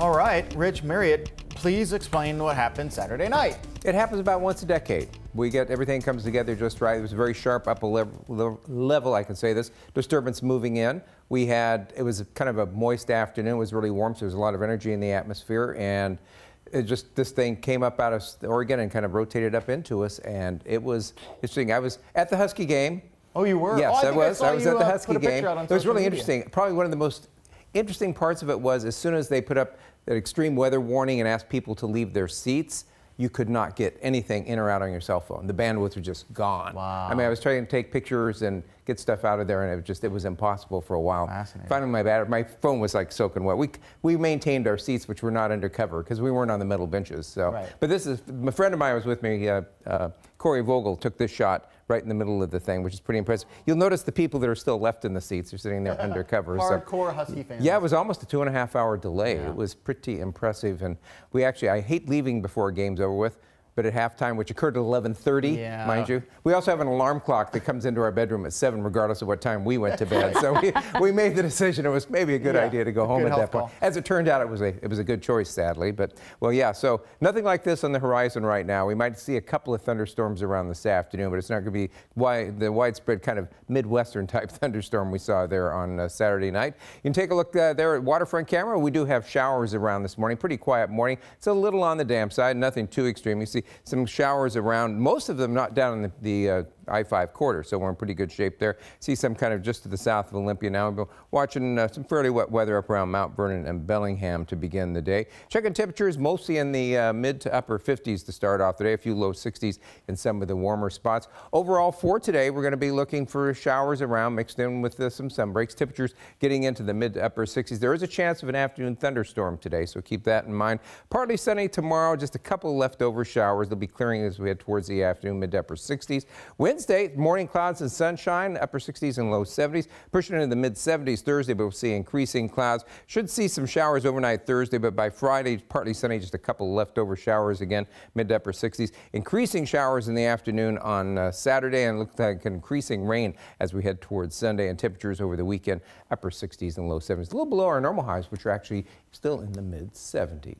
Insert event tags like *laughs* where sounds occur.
All right, Rich Marriott, please explain what happened Saturday night. It happens about once a decade. We get everything comes together just right. It was a very sharp upper level, level, I can say this, disturbance moving in. We had, it was kind of a moist afternoon. It was really warm, so there was a lot of energy in the atmosphere. And it just, this thing came up out of Oregon and kind of rotated up into us. And it was interesting. I was at the Husky game. Oh, you were? Yes, oh, I, I was. I, I was you, at the uh, Husky game. It was really media. interesting. Probably one of the most interesting parts of it was as soon as they put up that extreme weather warning and asked people to leave their seats, you could not get anything in or out on your cell phone. The bandwidth was just gone. Wow. I mean, I was trying to take pictures and get stuff out of there, and it was just it was impossible for a while. Fascinating. Finally, my battery, my phone was like soaking wet. We we maintained our seats, which were not undercover because we weren't on the middle benches. So, right. but this is a friend of mine was with me. Uh, uh, Corey Vogel took this shot right in the middle of the thing, which is pretty impressive. You'll notice the people that are still left in the seats are sitting there *laughs* undercover. Hardcore so, Husky fans. Yeah, it was almost a two and a half hour delay. Yeah. It was pretty impressive, and we actually I hate leaving before a game's over with but at halftime, which occurred at 11:30, yeah. mind you. We also have an alarm clock that comes into our bedroom at 7, regardless of what time we went to bed. *laughs* so we, we made the decision it was maybe a good yeah, idea to go home at that point. Call. As it turned out, it was a it was a good choice, sadly. But well, yeah. So nothing like this on the horizon right now. We might see a couple of thunderstorms around this afternoon, but it's not going to be why the widespread kind of midwestern type *laughs* thunderstorm we saw there on uh, Saturday night. You can take a look uh, there at waterfront camera. We do have showers around this morning. Pretty quiet morning. It's a little on the damp side. Nothing too extreme. You see some showers around, most of them not down in the, the uh, I-5 corridor, so we're in pretty good shape there. See some kind of just to the south of Olympia now. We're watching uh, some fairly wet weather up around Mount Vernon and Bellingham to begin the day. Checking temperatures mostly in the uh, mid to upper 50s to start off the day, a few low 60s in some of the warmer spots. Overall for today, we're going to be looking for showers around mixed in with uh, some sun breaks. Temperatures getting into the mid to upper 60s. There is a chance of an afternoon thunderstorm today, so keep that in mind. Partly sunny tomorrow, just a couple leftover showers. They'll be clearing as we head towards the afternoon, mid to upper 60s. Wednesday, morning clouds and sunshine, upper 60s and low 70s. Pushing into the mid 70s Thursday, but we'll see increasing clouds. Should see some showers overnight Thursday, but by Friday, partly sunny, just a couple leftover showers again, mid to upper 60s. Increasing showers in the afternoon on uh, Saturday and looks like increasing rain as we head towards Sunday and temperatures over the weekend, upper 60s and low 70s. A little below our normal highs, which are actually still in the mid 70s.